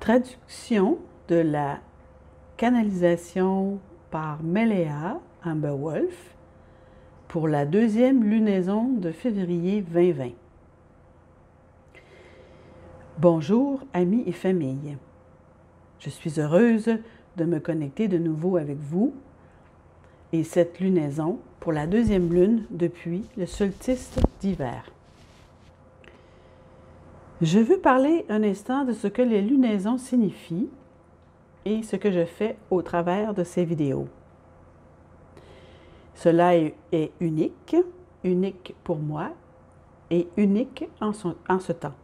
Traduction de la canalisation par Meléa Amberwolf pour la deuxième lunaison de février 2020. Bonjour amis et famille. Je suis heureuse de me connecter de nouveau avec vous et cette lunaison pour la deuxième lune depuis le solstice d'hiver. Je veux parler un instant de ce que les lunaisons signifient et ce que je fais au travers de ces vidéos. Cela est, unique, unique pour moi et unique en, ce temps.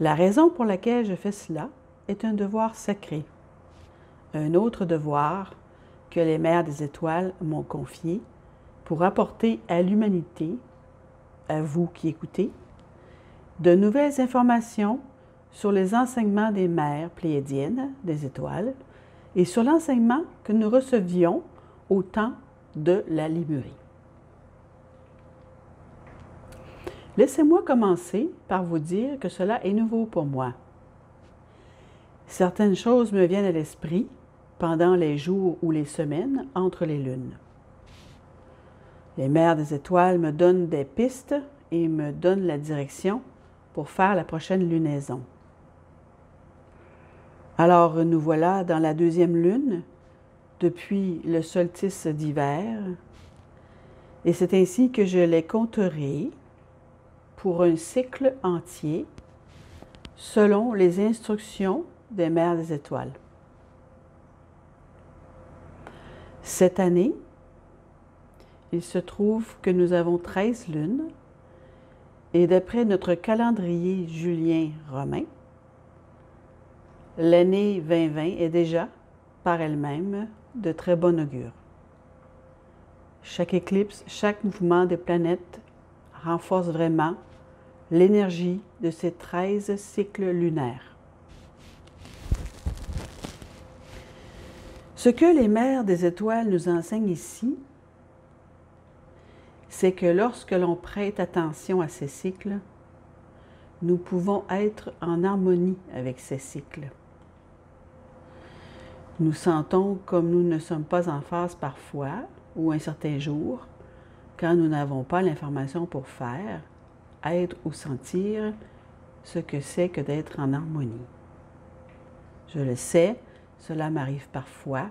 La raison pour laquelle je fais cela est un devoir sacré, un autre devoir que les mères des étoiles m'ont confié pour apporter à l'humanité, à vous qui écoutez, de nouvelles informations sur les enseignements des mères pléiadiennes des étoiles et sur l'enseignement que nous recevions au temps de la Limurie. Laissez-moi commencer par vous dire que cela est nouveau pour moi. Certaines choses me viennent à l'esprit pendant les jours ou les semaines entre les lunes. Les mères des étoiles me donnent des pistes et me donnent la direction pour faire la prochaine lunaison. Alors nous voilà dans la deuxième lune depuis le solstice d'hiver et c'est ainsi que je les compterai pour un cycle entier selon les instructions des mères des étoiles. Cette année, il se trouve que nous avons 13 lunes et d'après notre calendrier julien romain, l'année 2020 est déjà, par elle-même, de très bon augure. Chaque éclipse, chaque mouvement des planètes renforce vraiment l'énergie de ces 13 cycles lunaires. Ce que les mères des étoiles nous enseignent ici, c'est que lorsque l'on prête attention à ces cycles, nous pouvons être en harmonie avec ces cycles. Nous sentons comme nous ne sommes pas en phase parfois ou un certain jour, quand nous n'avons pas l'information pour faire, être ou sentir ce que c'est que d'être en harmonie. Je le sais, cela m'arrive parfois.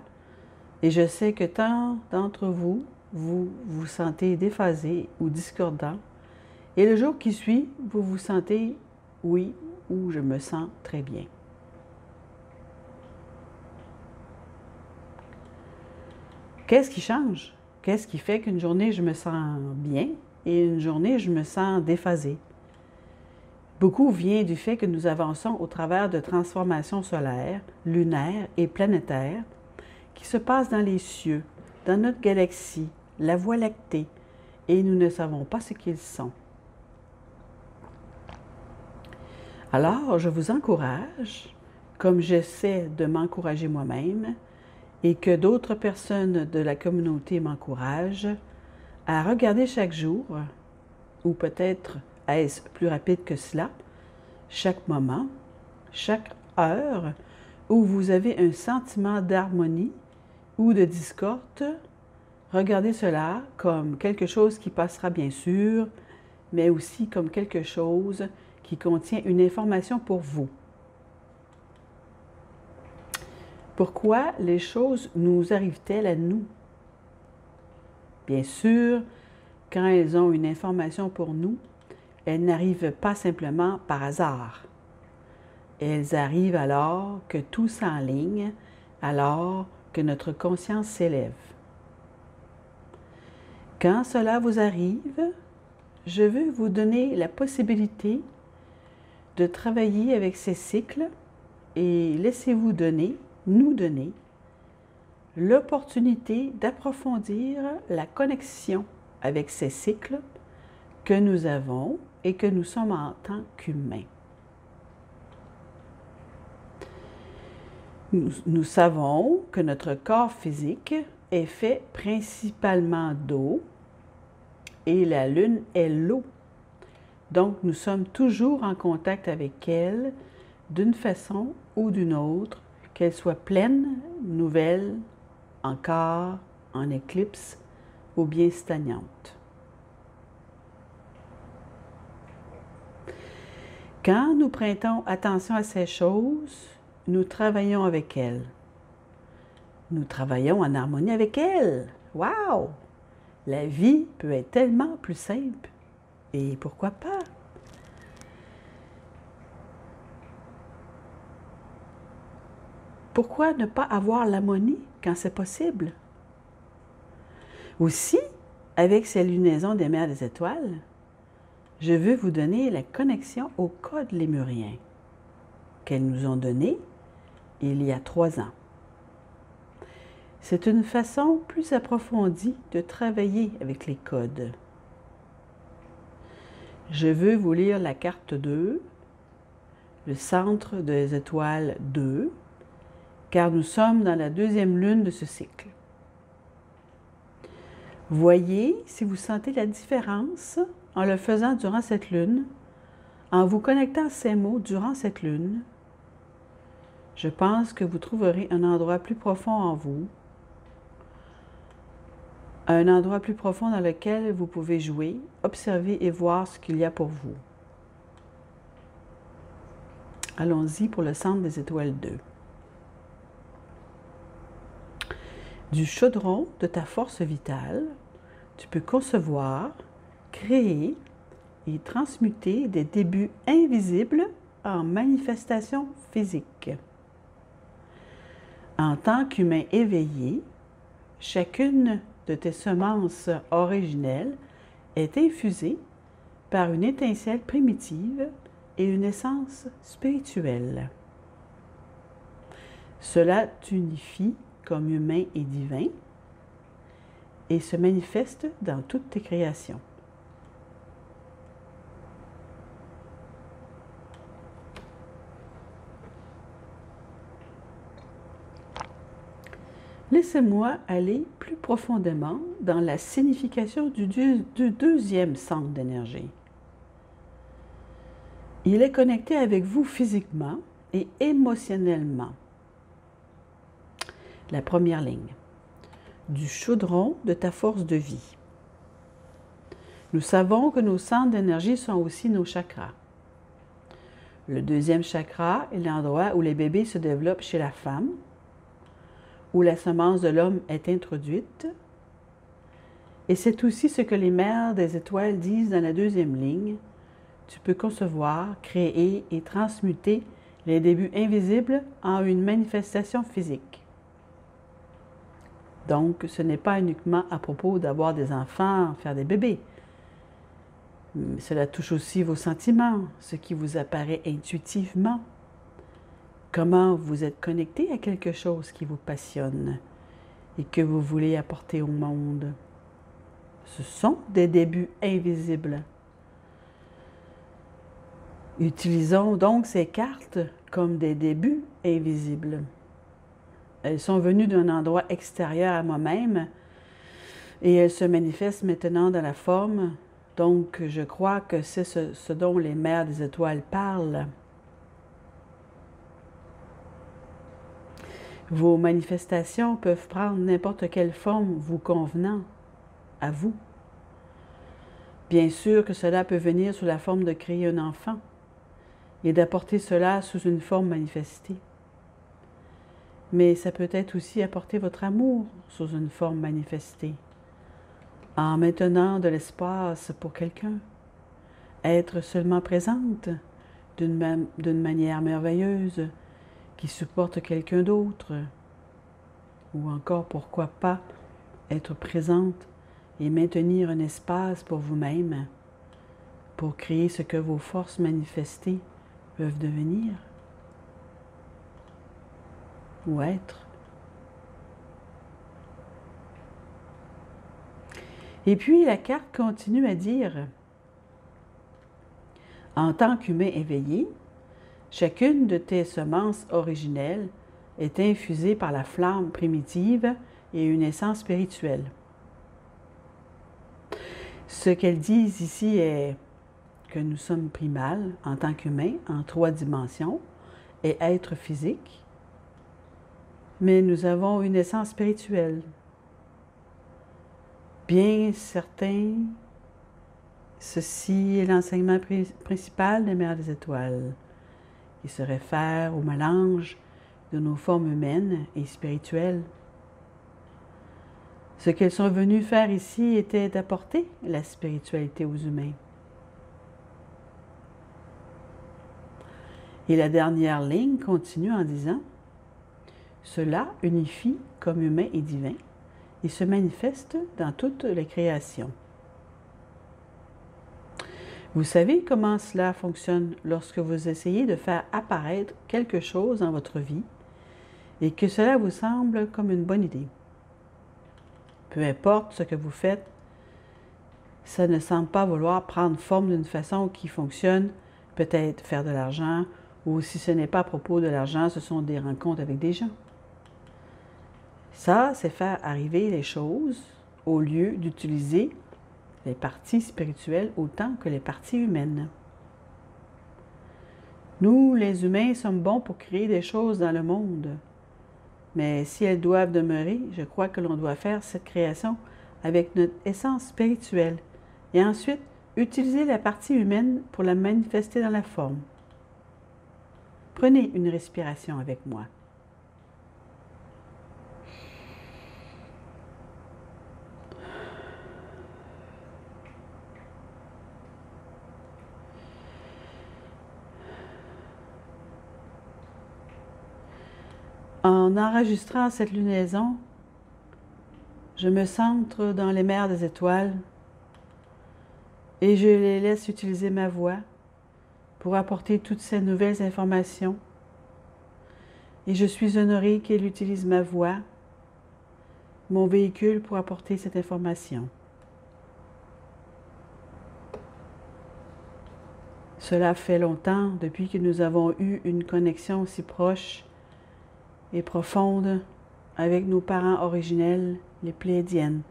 Et je sais que tant d'entre vous, vous vous sentez déphasé ou discordant. Et le jour qui suit, vous vous sentez oui ou je me sens très bien. Qu'est-ce qui change? Qu'est-ce qui fait qu'une journée je me sens bien et une journée je me sens déphasé? Beaucoup vient du fait que nous avançons au travers de transformations solaires, lunaires et planétaires qui se passent dans les cieux, dans notre galaxie, la Voie lactée, et nous ne savons pas ce qu'ils sont. Alors, je vous encourage, comme j'essaie de m'encourager moi-même, et que d'autres personnes de la communauté m'encouragent, à regarder chaque jour, ou peut-être est-ce plus rapide que cela? Chaque moment, chaque heure où vous avez un sentiment d'harmonie ou de discorde, regardez cela comme quelque chose qui passera bien sûr, mais aussi comme quelque chose qui contient une information pour vous. Pourquoi les choses nous arrivent-elles à nous? Bien sûr, quand elles ont une information pour nous, elles n'arrivent pas simplement par hasard. Elles arrivent alors que tout s'enligne, alors que notre conscience s'élève. Quand cela vous arrive, je veux vous donner la possibilité de travailler avec ces cycles et laissez-vous donner, nous donner, l'opportunité d'approfondir la connexion avec ces cycles que nous avons et que nous sommes en tant qu'humains. Nous, savons que notre corps physique est fait principalement d'eau et la Lune est l'eau. Donc nous sommes toujours en contact avec elle d'une façon ou d'une autre, qu'elle soit pleine, nouvelle, encore, en éclipse ou bien stagnante. Quand nous prêtons attention à ces choses, nous travaillons avec elles. Nous travaillons en harmonie avec elles. Wow! La vie peut être tellement plus simple. Et pourquoi pas? Pourquoi ne pas avoir l'harmonie quand c'est possible? Aussi, avec ces lunaisons des mers des étoiles, je veux vous donner la connexion au code lémurien qu'elles nous ont donné il y a trois ans. C'est une façon plus approfondie de travailler avec les codes. Je veux vous lire la carte 2, le centre des étoiles 2, car nous sommes dans la deuxième lune de ce cycle. Voyez si vous sentez la différence en le faisant durant cette lune, en vous connectant ces mots durant cette lune. Je pense que vous trouverez un endroit plus profond en vous, un endroit plus profond dans lequel vous pouvez jouer, observer et voir ce qu'il y a pour vous. Allons-y pour le centre des étoiles 2. Du chaudron de ta force vitale, tu peux concevoir, créer et transmuter des débuts invisibles en manifestations physiques. En tant qu'humain éveillé, chacune de tes semences originelles est infusée par une étincelle primitive et une essence spirituelle. Cela t'unifie comme humain et divin et se manifeste dans toutes tes créations. Laissez-moi aller plus profondément dans la signification du, du deuxième centre d'énergie. Il est connecté avec vous physiquement et émotionnellement. La première ligne. Du chaudron de ta force de vie. Nous savons que nos centres d'énergie sont aussi nos chakras. Le deuxième chakra est l'endroit où les bébés se développent chez la femme, où la semence de l'homme est introduite. Et c'est aussi ce que les mères des étoiles disent dans la deuxième ligne. Tu peux concevoir, créer et transmuter les débuts invisibles en une manifestation physique. Donc, ce n'est pas uniquement à propos d'avoir des enfants, faire des bébés. Cela touche aussi vos sentiments, ce qui vous apparaît intuitivement. Comment vous êtes connecté à quelque chose qui vous passionne et que vous voulez apporter au monde? Ce sont des débuts invisibles. Utilisons donc ces cartes comme des débuts invisibles. Elles sont venues d'un endroit extérieur à moi-même et elles se manifestent maintenant dans la forme. Donc, je crois que c'est ce, dont les mères des étoiles parlent. Vos manifestations peuvent prendre n'importe quelle forme vous convenant à vous. Bien sûr que cela peut venir sous la forme de créer un enfant et d'apporter cela sous une forme manifestée mais ça peut être aussi apporter votre amour sous une forme manifestée, en maintenant de l'espace pour quelqu'un, être seulement présente d'une manière merveilleuse qui supporte quelqu'un d'autre, ou encore pourquoi pas être présente et maintenir un espace pour vous-même, pour créer ce que vos forces manifestées peuvent devenir ou être. Et puis la carte continue à dire, en tant qu'humain éveillé, chacune de tes semences originelles est infusée par la flamme primitive et une essence spirituelle. Ce qu'elles disent ici est que nous sommes primales en tant qu'humains en trois dimensions et êtres physiques, mais nous avons une essence spirituelle. Bien certain, ceci est l'enseignement principal des Mères des Étoiles, qui se réfère au mélange de nos formes humaines et spirituelles. Ce qu'elles sont venues faire ici était d'apporter la spiritualité aux humains. Et la dernière ligne continue en disant Cela unifie comme humain et divin et se manifeste dans toutes les créations. Vous savez comment cela fonctionne lorsque vous essayez de faire apparaître quelque chose dans votre vie et que cela vous semble comme une bonne idée. Peu importe ce que vous faites, ça ne semble pas vouloir prendre forme d'une façon qui fonctionne, peut-être faire de l'argent, ou si ce n'est pas à propos de l'argent, ce sont des rencontres avec des gens. Ça, c'est faire arriver les choses au lieu d'utiliser les parties spirituelles autant que les parties humaines. Nous, les humains, sommes bons pour créer des choses dans le monde. Mais si elles doivent demeurer, je crois que l'on doit faire cette création avec notre essence spirituelle et ensuite utiliser la partie humaine pour la manifester dans la forme. Prenez une respiration avec moi. En enregistrant cette lunaison, je me centre dans les mers des étoiles et je les laisse utiliser ma voix pour apporter toutes ces nouvelles informations. Et je suis honorée qu'elle utilise ma voix, mon véhicule, pour apporter cette information. Cela fait longtemps depuis que nous avons eu une connexion si proche et profonde avec nos parents originels, les Pléiadiennes,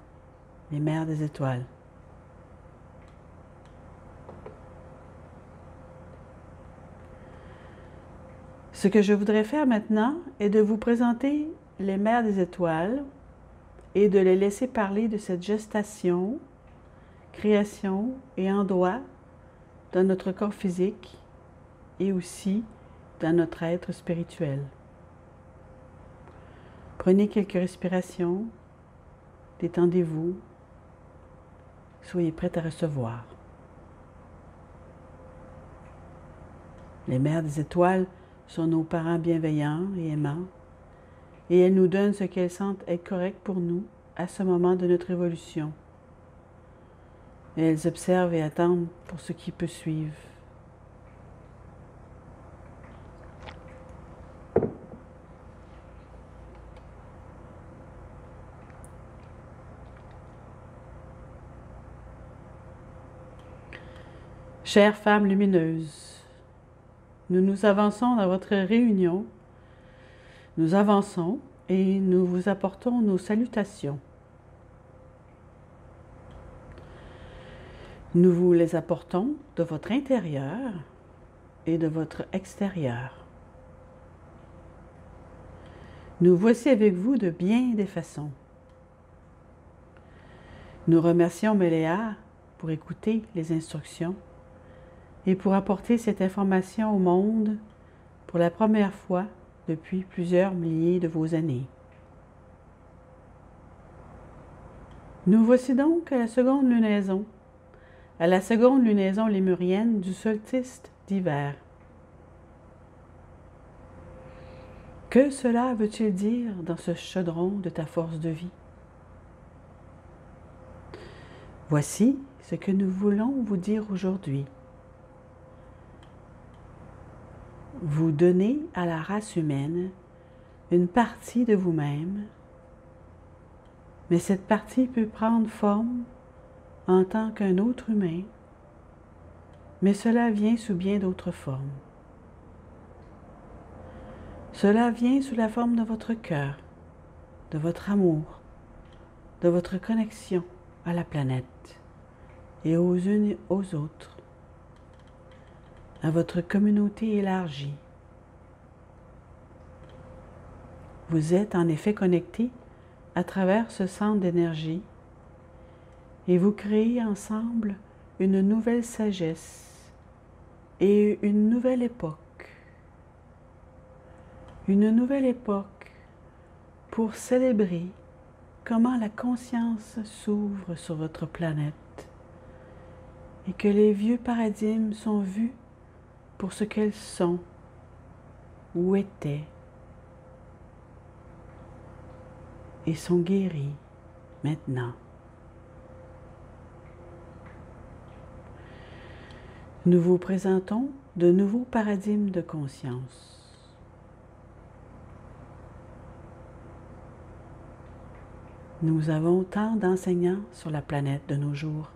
les mères des étoiles. Ce que je voudrais faire maintenant est de vous présenter les mères des étoiles et de les laisser parler de cette gestation, création et endroit dans notre corps physique et aussi dans notre être spirituel. Prenez quelques respirations, détendez-vous, soyez prêts à recevoir. Les mères des étoiles sont nos parents bienveillants et aimants, et elles nous donnent ce qu'elles sentent être correct pour nous à ce moment de notre évolution. Elles observent et attendent pour ce qui peut suivre. Chère femme lumineuse, nous nous avançons dans votre réunion. Nous avançons et nous vous apportons nos salutations. Nous vous les apportons de votre intérieur et de votre extérieur. Nous voici avec vous de bien des façons. Nous remercions Méléa pour écouter les instructions et pour apporter cette information au monde pour la première fois depuis plusieurs milliers de vos années. Nous voici donc à la seconde lunaison, à la seconde lunaison lémurienne du solstice d'hiver. Que cela veut-il dire dans ce chaudron de ta force de vie? Voici ce que nous voulons vous dire aujourd'hui. Vous donnez à la race humaine une partie de vous-même, mais cette partie peut prendre forme en tant qu'un autre humain, mais cela vient sous bien d'autres formes. Cela vient sous la forme de votre cœur, de votre amour, de votre connexion à la planète et aux unes aux autres, à votre communauté élargie. Vous êtes en effet connecté à travers ce centre d'énergie et vous créez ensemble une nouvelle sagesse et une nouvelle époque. Une nouvelle époque pour célébrer comment la conscience s'ouvre sur votre planète et que les vieux paradigmes sont vus pour ce qu'elles sont ou étaient et sont guéris maintenant. Nous vous présentons de nouveaux paradigmes de conscience. Nous avons tant d'enseignants sur la planète de nos jours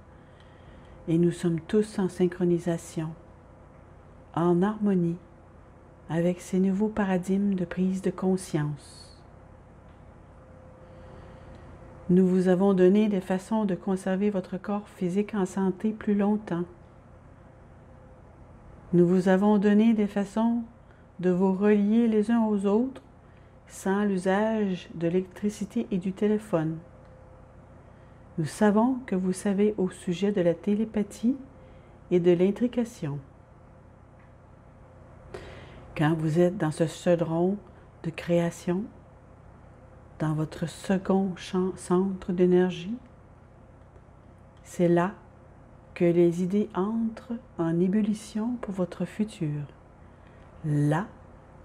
et nous sommes tous en synchronisation, en harmonie avec ces nouveaux paradigmes de prise de conscience. Nous vous avons donné des façons de conserver votre corps physique en santé plus longtemps. Nous vous avons donné des façons de vous relier les uns aux autres sans l'usage de l'électricité et du téléphone. Nous savons que vous savez au sujet de la télépathie et de l'intrication. Quand vous êtes dans ce chaudron de création, dans votre second centre d'énergie, c'est là que les idées entrent en ébullition pour votre futur, là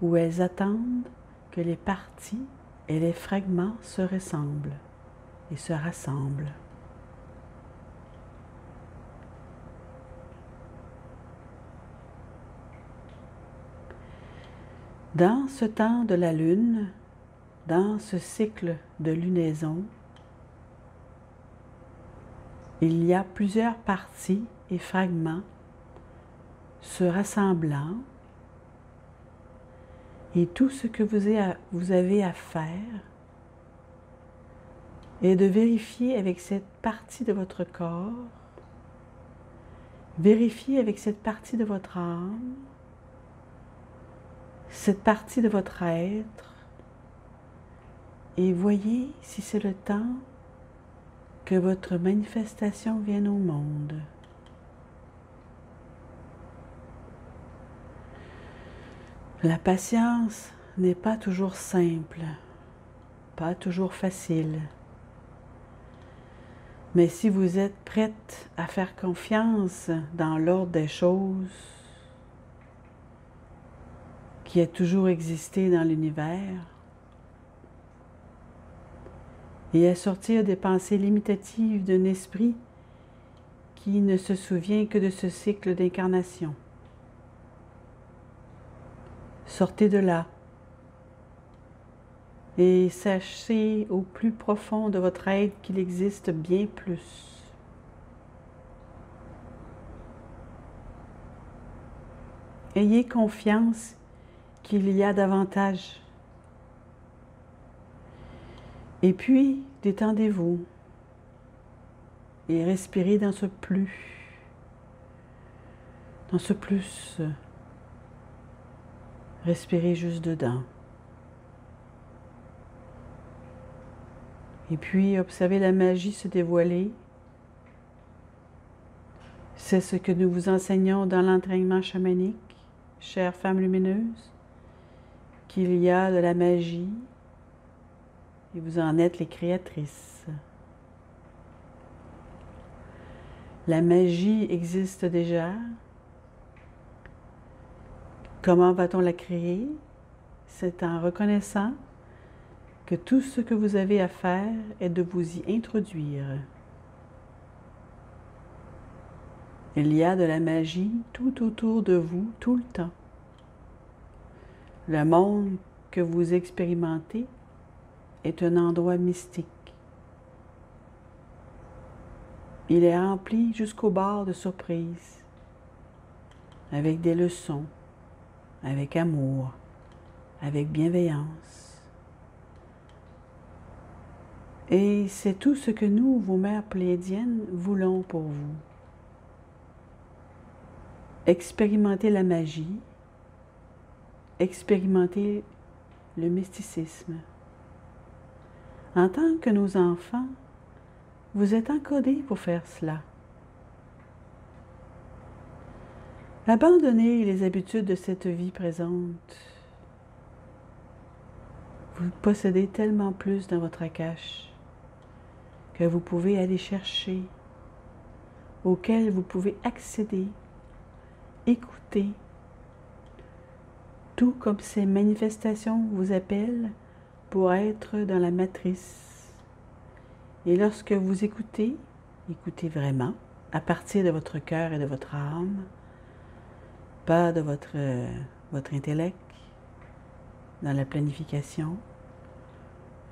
où elles attendent que les parties et les fragments se ressemblent et se rassemblent. Dans ce temps de la Lune, dans ce cycle de lunaison, il y a plusieurs parties et fragments se rassemblant. Et tout ce que vous avez à faire est de vérifier avec cette partie de votre corps, vérifier avec cette partie de votre âme, cette partie de votre être, et voyez si c'est le temps que votre manifestation vienne au monde. La patience n'est pas toujours simple, pas toujours facile. Mais si vous êtes prête à faire confiance dans l'ordre des choses qui a toujours existé dans l'univers, et à sortir des pensées limitatives d'un esprit qui ne se souvient que de ce cycle d'incarnation. Sortez de là et sachez au plus profond de votre être qu'il existe bien plus. Ayez confiance qu'il y a davantage. Et puis, détendez-vous et respirez dans ce plus, dans ce plus. Respirez juste dedans. Et puis observez la magie se dévoiler. C'est ce que nous vous enseignons dans l'entraînement chamanique, chère femme lumineuse, qu'il y a de la magie et vous en êtes les créatrices. La magie existe déjà, Comment va-t-on la créer? C'est en reconnaissant que tout ce que vous avez à faire est de vous y introduire. Il y a de la magie tout autour de vous, tout le temps. Le monde que vous expérimentez est un endroit mystique. Il est rempli jusqu'au bord de surprises, avec des leçons, avec amour, avec bienveillance. Et c'est tout ce que nous, vos mères pléiadiennes, voulons pour vous. Expérimenter la magie, expérimenter le mysticisme. En tant que nos enfants, vous êtes encodés pour faire cela. Abandonnez les habitudes de cette vie présente. Vous possédez tellement plus dans votre cache que vous pouvez aller chercher, auquel vous pouvez accéder, écouter, tout comme ces manifestations vous appellent pour être dans la matrice. Et lorsque vous écoutez, écoutez vraiment à partir de votre cœur et de votre âme, pas de votre, votre intellect, dans la planification,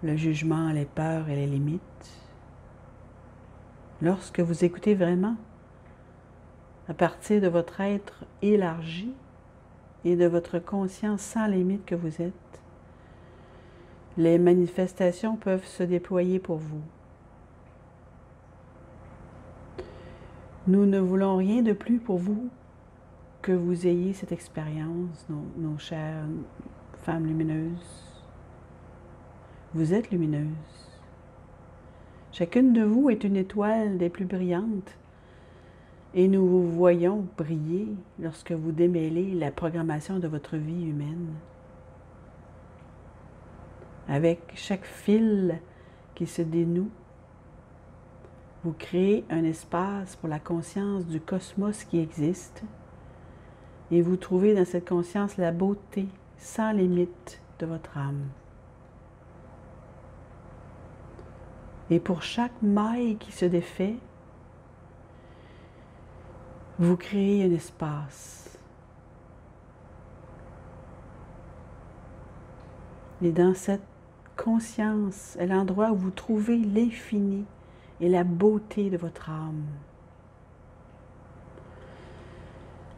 le jugement, les peurs et les limites. Lorsque vous écoutez vraiment à partir de votre être élargi et de votre conscience sans limite que vous êtes, les manifestations peuvent se déployer pour vous. Nous ne voulons rien de plus pour vous que vous ayez cette expérience, nos, chères femmes lumineuses. Vous êtes lumineuses. Chacune de vous est une étoile des plus brillantes et nous vous voyons briller lorsque vous démêlez la programmation de votre vie humaine avec chaque fil qui se dénoue. Vous créez un espace pour la conscience du cosmos qui existe et vous trouvez dans cette conscience la beauté sans limite de votre âme. Et pour chaque maille qui se défait, vous créez un espace. Et dans cette conscience est l'endroit où vous trouvez l'infini et la beauté de votre âme.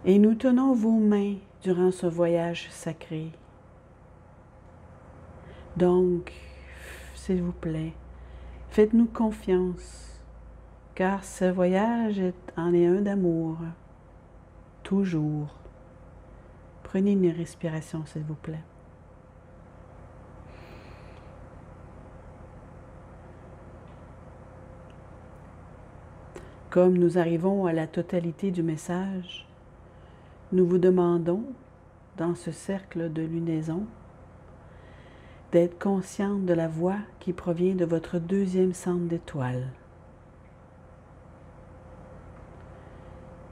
Et nous tenons vos mains durant ce voyage sacré. Donc, s'il vous plaît, faites-nous confiance, car ce voyage en est un d'amour, toujours. Prenez une respiration, s'il vous plaît. Comme nous arrivons à la totalité du message, nous vous demandons, dans ce cercle de lunaison, d'être consciente de la voix qui provient de votre deuxième centre d'étoile.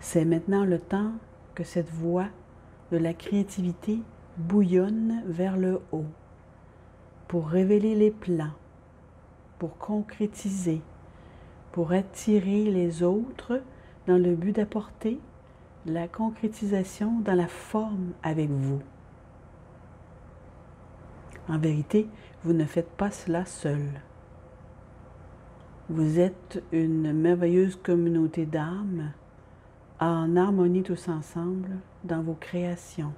C'est maintenant le temps que cette voix de la créativité bouillonne vers le haut pour révéler les plans, pour concrétiser pour attirer les autres dans le but d'apporter la concrétisation dans la forme avec vous. En vérité, vous ne faites pas cela seul. Vous êtes une merveilleuse communauté d'âmes en harmonie tous ensemble dans vos créations.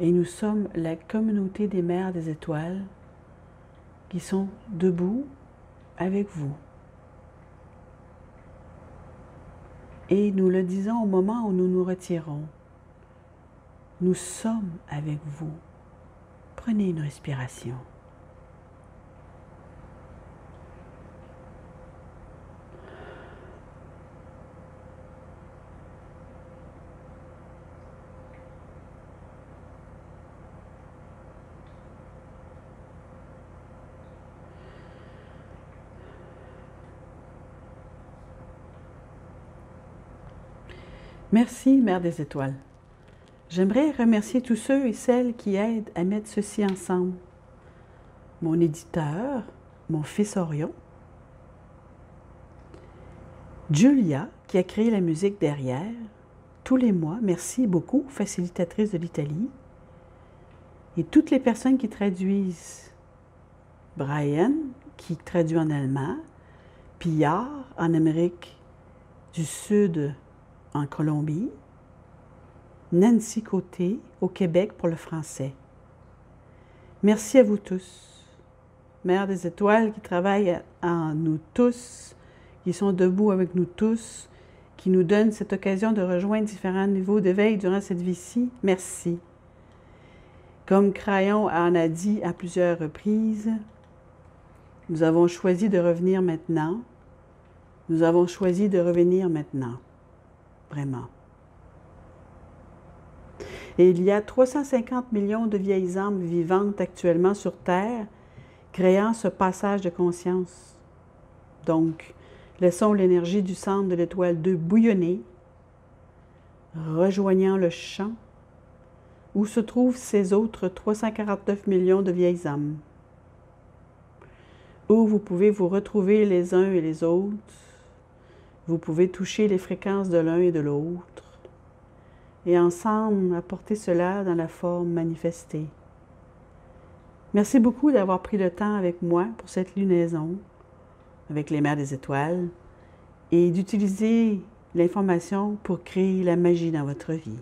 Et nous sommes la communauté des mères des étoiles qui sont debout avec vous. Et nous le disons au moment où nous nous retirons. Nous sommes avec vous. Prenez une respiration. Merci, Mère des Étoiles. J'aimerais remercier tous ceux et celles qui aident à mettre ceci ensemble. Mon éditeur, mon fils Orion, Julia, qui a créé la musique derrière, tous les mois, merci beaucoup, facilitatrice de l'Italie, et toutes les personnes qui traduisent. Brian, qui traduit en allemand, Pillard, en Amérique du Sud, en Colombie, Nancy Côté au Québec pour le français. Merci à vous tous. Mère des étoiles qui travaillent en nous tous, qui sont debout avec nous tous, qui nous donnent cette occasion de rejoindre différents niveaux d'éveil durant cette vie-ci. Merci. Comme Crayon en a dit à plusieurs reprises, nous avons choisi de revenir maintenant. Nous avons choisi de revenir maintenant. Et il y a 350 millions de vieilles âmes vivantes actuellement sur Terre, créant ce passage de conscience. Donc, laissons l'énergie du centre de l'étoile 2 bouillonner, rejoignant le champ où se trouvent ces autres 349 millions de vieilles âmes, où vous pouvez vous retrouver les uns et les autres, vous pouvez toucher les fréquences de l'un et de l'autre, et ensemble apporter cela dans la forme manifestée. Merci beaucoup d'avoir pris le temps avec moi pour cette lunaison avec les mers des étoiles et d'utiliser l'information pour créer la magie dans votre vie.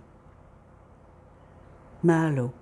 Mahalo.